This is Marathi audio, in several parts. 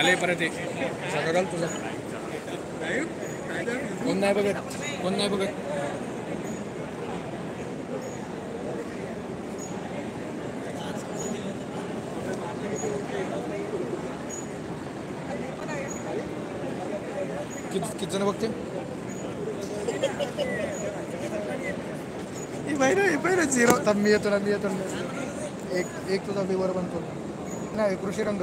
घाले परत एक. सगळं घाल तुझा. कोण नाही बघत? कोण नाही बघत? किती किती जण बघते? हे पहिलं झिरो. मी येतो ना मी येतो ना. एक एक तुझा विवर बनतो. नाही कृषी रंग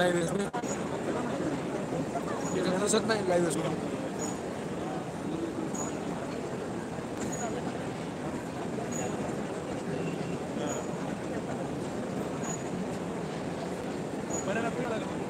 live live Para la prueba de la